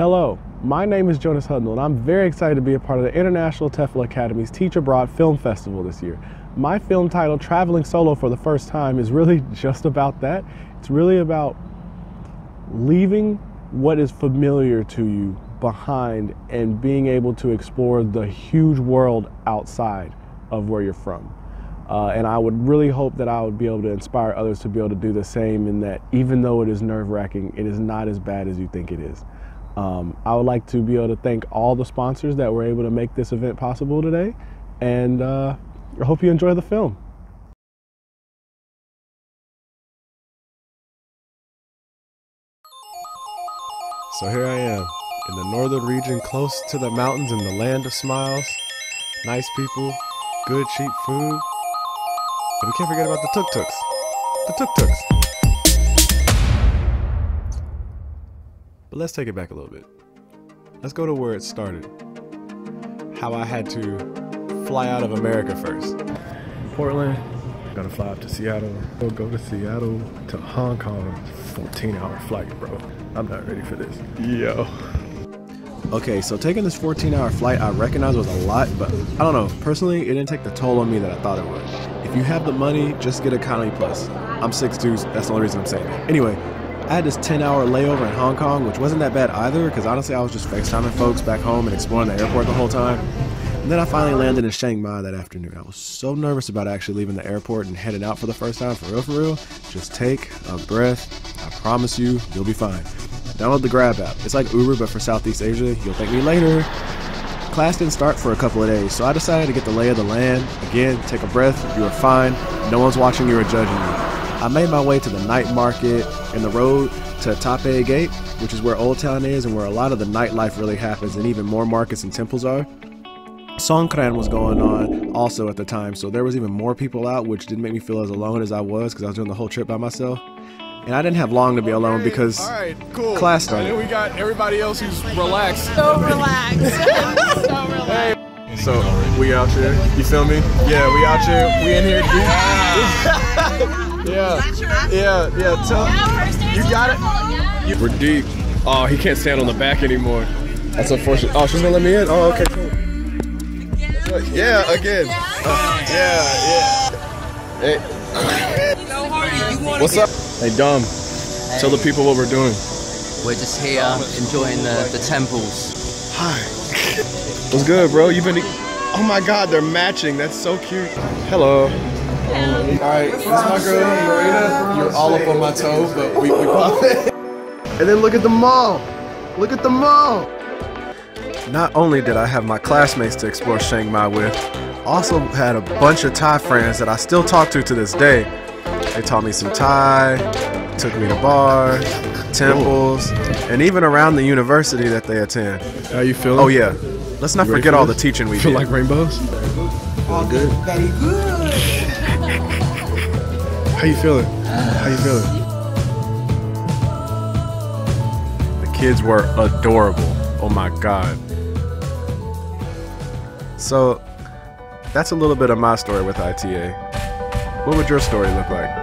Hello, my name is Jonas Hudnall, and I'm very excited to be a part of the International TEFL Academy's Teach Abroad Film Festival this year. My film titled Traveling Solo for the First Time is really just about that. It's really about leaving what is familiar to you behind and being able to explore the huge world outside of where you're from. Uh, and I would really hope that I would be able to inspire others to be able to do the same in that even though it is nerve wracking, it is not as bad as you think it is. Um, I would like to be able to thank all the sponsors that were able to make this event possible today, and uh, I hope you enjoy the film. So here I am in the northern region, close to the mountains in the land of smiles. Nice people, good cheap food. And we can't forget about the tuk-tuks. The tuk-tuks. But let's take it back a little bit. Let's go to where it started. How I had to fly out of America first. Portland, gotta fly up to Seattle. We'll go to Seattle to Hong Kong. 14 hour flight, bro. I'm not ready for this. Yo. Okay, so taking this 14 hour flight, I recognize was a lot, but I don't know. Personally, it didn't take the toll on me that I thought it would. If you have the money, just get a Economy Plus. I'm six 6'2, that's the only reason I'm saying it. Anyway, I had this 10 hour layover in Hong Kong, which wasn't that bad either, because honestly, I was just FaceTiming folks back home and exploring the airport the whole time. And then I finally landed in Chiang Mai that afternoon. I was so nervous about actually leaving the airport and heading out for the first time, for real, for real. Just take a breath. I promise you, you'll be fine. Download the Grab app. It's like Uber, but for Southeast Asia. You'll thank me later. Class didn't start for a couple of days, so I decided to get the lay of the land. Again, take a breath. You are fine. No one's watching you or judging you. I made my way to the night market and the road to Tha Phae Gate, which is where Old Town is and where a lot of the nightlife really happens, and even more markets and temples are. Songkran was going on also at the time, so there was even more people out, which didn't make me feel as alone as I was because I was doing the whole trip by myself. And I didn't have long to be alone because all right, cool. class started. And then we got everybody else who's relaxed. So relaxed. so relaxed. So we out here. You feel me? Yeah, we out here. We in here. Yeah, yeah, yeah. Tell you got it. You, we're deep. Oh, he can't stand on the back anymore. That's unfortunate. Oh, she's gonna let me in. Oh, okay, cool. Yeah, again. Uh, yeah, yeah. Hey. What's up? Hey, Dom. Tell the people what we're doing. We're just here enjoying the, the temples. Hi. What's good, bro? You've been. Oh my God, they're matching. That's so cute. Hello. All right, this is my girl Marina. You're all up on my toe, but we, we pop it. And then look at the mall. Look at the mall. Not only did I have my classmates to explore Chiang Mai with, also had a bunch of Thai friends that I still talk to to this day. They taught me some Thai, took me to bars, temples, and even around the university that they attend. How you feeling? Oh yeah, let's not forget all the teaching we feel did. like rainbows. all good. Very good. How you feeling? How you feeling? The kids were adorable. Oh my god. So, that's a little bit of my story with ITA. What would your story look like?